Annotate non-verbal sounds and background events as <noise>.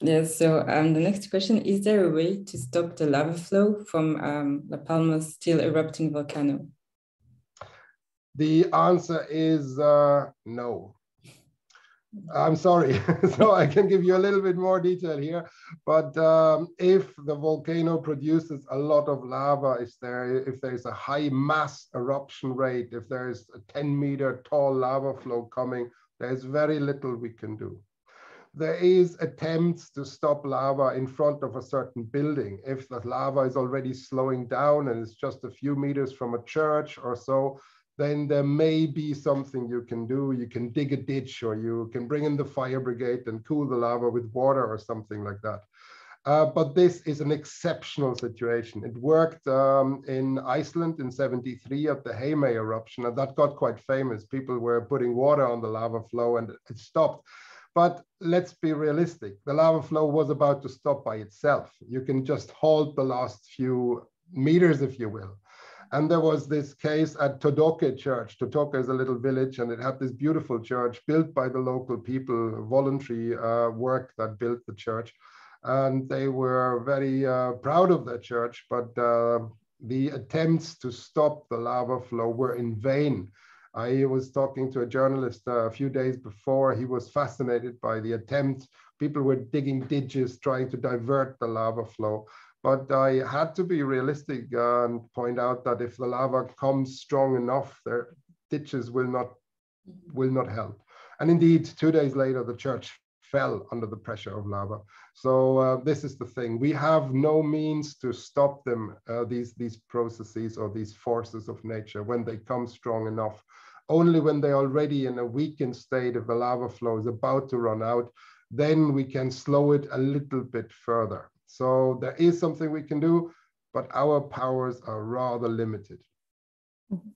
Yes, so um, the next question, is there a way to stop the lava flow from um, La Palma's still erupting volcano? The answer is uh, no. I'm sorry, <laughs> so I can give you a little bit more detail here. But um, if the volcano produces a lot of lava, if there if there's a high mass eruption rate, if there's a 10 meter tall lava flow coming, there's very little we can do. There is attempts to stop lava in front of a certain building. If the lava is already slowing down and it's just a few meters from a church or so, then there may be something you can do. You can dig a ditch or you can bring in the fire brigade and cool the lava with water or something like that. Uh, but this is an exceptional situation. It worked um, in Iceland in 73 at the Heimaey eruption, and that got quite famous. People were putting water on the lava flow and it stopped. But let's be realistic. The lava flow was about to stop by itself. You can just halt the last few meters, if you will. And there was this case at Todoque Church. Todoque is a little village, and it had this beautiful church built by the local people, voluntary uh, work that built the church. And they were very uh, proud of their church, but uh, the attempts to stop the lava flow were in vain. I was talking to a journalist uh, a few days before. He was fascinated by the attempt. People were digging ditches, trying to divert the lava flow. But I had to be realistic and point out that if the lava comes strong enough, their ditches will not will not help. And indeed, two days later, the church fell under the pressure of lava. So uh, this is the thing: we have no means to stop them. Uh, these these processes or these forces of nature when they come strong enough. Only when they're already in a weakened state, if the lava flow is about to run out, then we can slow it a little bit further. So there is something we can do, but our powers are rather limited. Mm-hmm.